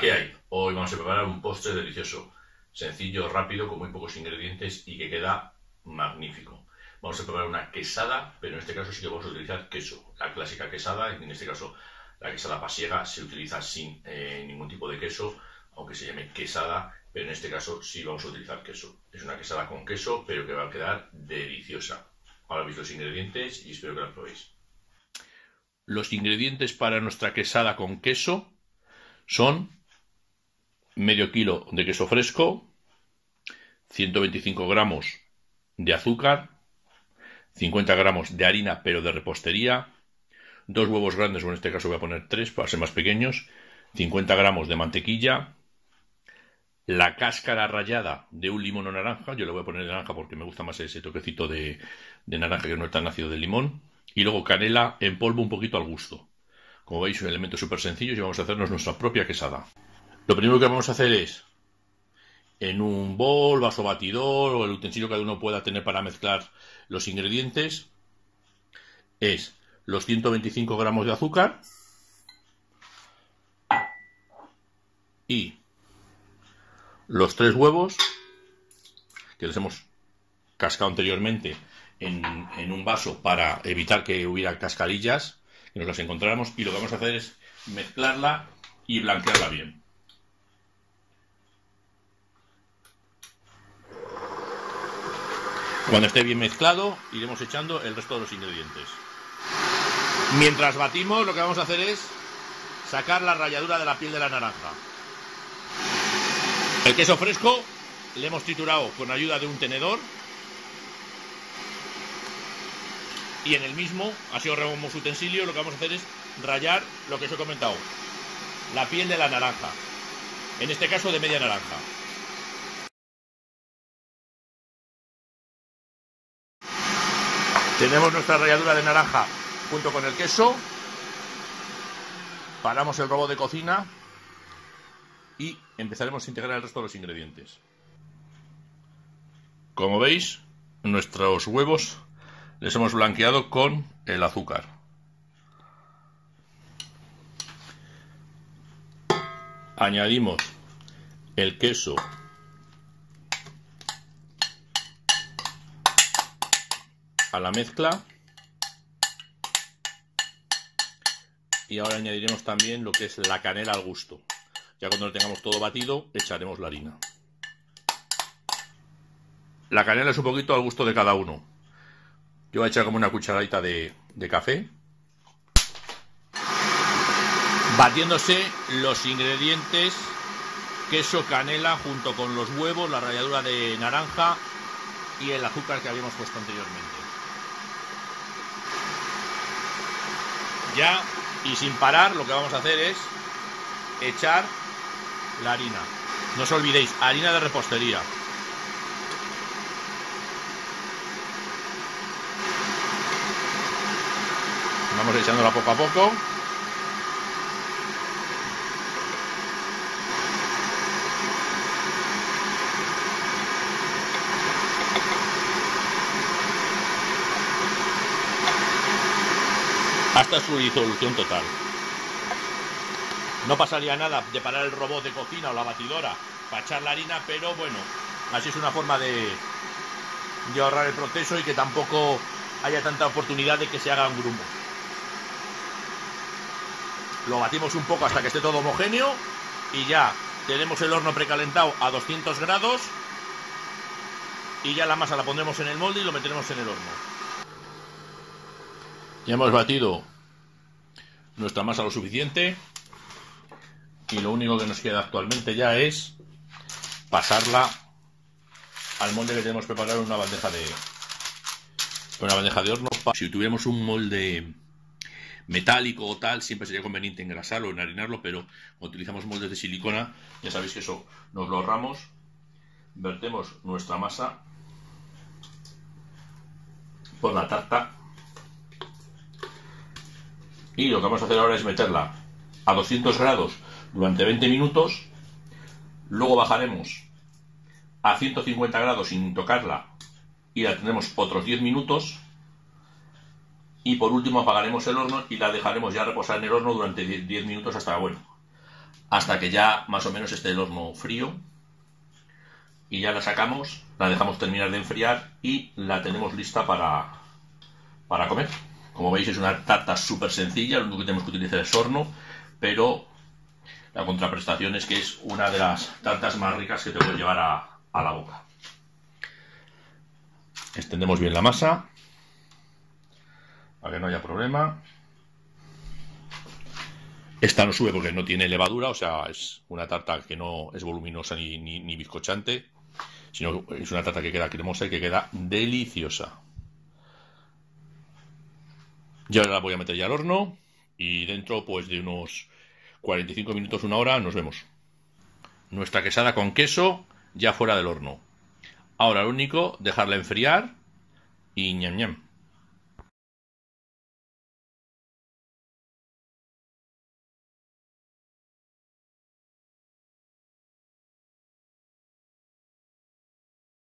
¿qué hay? Hoy vamos a preparar un postre delicioso, sencillo, rápido, con muy pocos ingredientes y que queda magnífico. Vamos a preparar una quesada, pero en este caso sí que vamos a utilizar queso. La clásica quesada, en este caso la quesada pasiega, se utiliza sin eh, ningún tipo de queso, aunque se llame quesada, pero en este caso sí vamos a utilizar queso. Es una quesada con queso, pero que va a quedar deliciosa. Ahora veis los ingredientes y espero que la probéis. Los ingredientes para nuestra quesada con queso son medio kilo de queso fresco, 125 gramos de azúcar, 50 gramos de harina pero de repostería, dos huevos grandes, o en este caso voy a poner tres para ser más pequeños, 50 gramos de mantequilla, la cáscara rallada de un limón o naranja, yo le voy a poner naranja porque me gusta más ese toquecito de, naranja que no es tan ácido del limón, y luego canela en polvo un poquito al gusto. Como veis, un elemento súper sencillo y vamos a hacernos nuestra propia quesada. Lo primero que vamos a hacer es, en un bol, vaso batidor o el utensilio que cada uno pueda tener para mezclar los ingredientes, es los 125 gramos de azúcar y los tres huevos que les hemos cascado anteriormente en, un vaso para evitar que hubiera cascarillas que nos las encontráramos y lo que vamos a hacer es mezclarla y blanquearla bien. Cuando esté bien mezclado, iremos echando el resto de los ingredientes. Mientras batimos, lo que vamos a hacer es sacar la ralladura de la piel de la naranja. El queso fresco le hemos triturado con ayuda de un tenedor y en el mismo, así ahorramos utensilio, lo que vamos a hacer es rayar lo que os he comentado, la piel de la naranja, en este caso de media naranja. Tenemos nuestra ralladura de naranja junto con el queso, paramos el robot de cocina y empezaremos a integrar el resto de los ingredientes. Como veis, nuestros huevos les hemos blanqueado con el azúcar. Añadimos el queso a la mezcla y ahora añadiremos también lo que es la canela al gusto. Ya cuando lo tengamos todo batido, echaremos la harina. La canela es un poquito al gusto de cada uno. Yo voy a echar como una cucharadita de, café. Batiéndose los ingredientes, queso, canela, junto con los huevos, la ralladura de naranja y el azúcar que habíamos puesto anteriormente. Y sin parar, lo que vamos a hacer es echar la harina. No os olvidéis, harina de repostería. Vamos echándola poco a poco. Hasta su disolución total. No pasaría nada de parar el robot de cocina o la batidora para echar la harina, pero bueno, así es una forma de, de ahorrar el proceso y que tampoco haya tanta oportunidad de que se haga un grumo. Lo batimos un poco hasta que esté todo homogéneo y ya tenemos el horno precalentado a 200 grados y ya la masa la pondremos en el molde y lo meteremos en el horno. Ya hemos batido nuestra masa lo suficiente y lo único que nos queda actualmente ya es pasarla al molde que tenemos preparado en una bandeja de una bandeja de horno. Si tuviéramos un molde metálico o tal, siempre sería conveniente engrasarlo, enharinarlo, pero utilizamos moldes de silicona, ya sabéis que eso nos lo ahorramos. Vertemos nuestra masa por la tarta. Y lo que vamos a hacer ahora es meterla a 200 grados durante 20 minutos. Luego bajaremos a 150 grados sin tocarla y la tendremos otros 10 minutos y por último apagaremos el horno y la dejaremos ya reposar en el horno durante 10 minutos hasta, bueno, hasta que ya más o menos esté el horno frío y ya la sacamos, la dejamos terminar de enfriar y la tenemos lista para, para comer. Como veis es una tarta súper sencilla, lo único que tenemos que utilizar es horno, pero la contraprestación es que es una de las tartas más ricas que te puedes llevar a, la boca. Extendemos bien la masa para que no haya problema. Esta no sube porque no tiene levadura, o sea, es una tarta que no es voluminosa ni, ni, bizcochante, sino es una tarta que queda cremosa y que queda deliciosa. Ya la voy a meter ya al horno y dentro pues de unos 45 minutos, una hora, nos vemos. Nuestra quesada con queso ya fuera del horno. Ahora lo único, dejarla enfriar y ñam ñam.